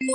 you